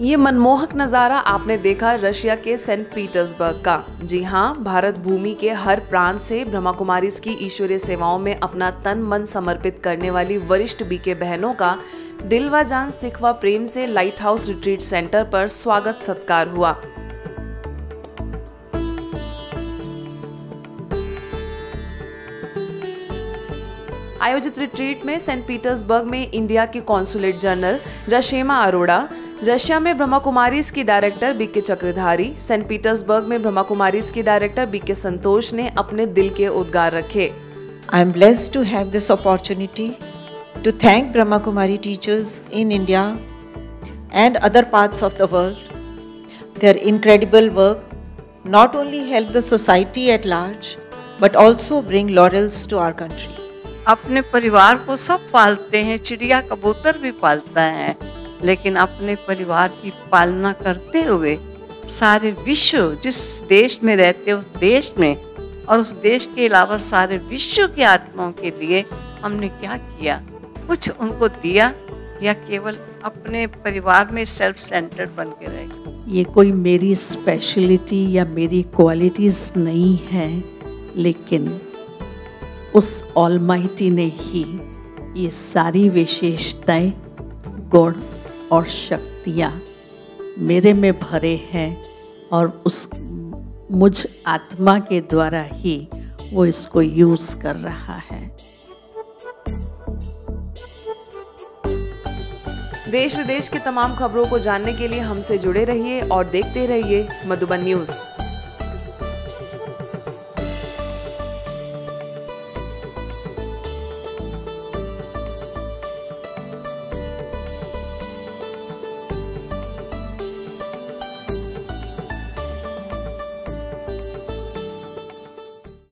ये मनमोहक नज़ारा आपने देखा रशिया के सेंट पीटर्सबर्ग का। जी हाँ भारत भूमि के हर प्रांत से ब्रह्मा कुमारी की ईश्वरीय सेवाओं में अपना तन मन समर्पित करने वाली वरिष्ठ बीके बहनों का दिल व जान सिख व प्रेम से लाइट हाउस रिट्रीट सेंटर पर स्वागत सत्कार हुआ। आयोजित रिट्रीट में सेंट पीटर्सबर्ग में इंडिया के consulate general Rashema Arora Russia में ब्रह्मा कुमारीज की director BK Chakradhari Saint Petersburg में ब्रह्मा कुमारीज की डायरेक्टर बीके संतोष ने अपने दिल के उद्गार रखे। I am bless to have this opportunity to thank Brahma Kumari teachers in India and other parts of the world their incredible work not only help the society at large but also bring laurels to our country अपने परिवार को सब पालते हैं चिड़िया कबूतर भी पालता है। लेकिन अपने परिवार की पालना करते हुए सारे विश्व जिस देश में रहते उस देश में और उस देश के अलावा सारे विश्व की आत्माओं के लिए हमने क्या किया? कुछ उनको दिया या केवल अपने परिवार में सेल्फ सेंटर्ड बन के रहे? ये कोई मेरी स्पेशलिटी या मेरी क्वालिटीज़ नहीं है, लेकिन उस ऑलमाइटी ने ही ये सारी विशेषताएँ गुण और शक्तियाँ मेरे में भरे हैं और उस मुझ आत्मा के द्वारा ही वो इसको यूज़ कर रहा है। देश विदेश की तमाम खबरों को जानने के लिए हमसे जुड़े रहिए और देखते रहिए मधुबन न्यूज़।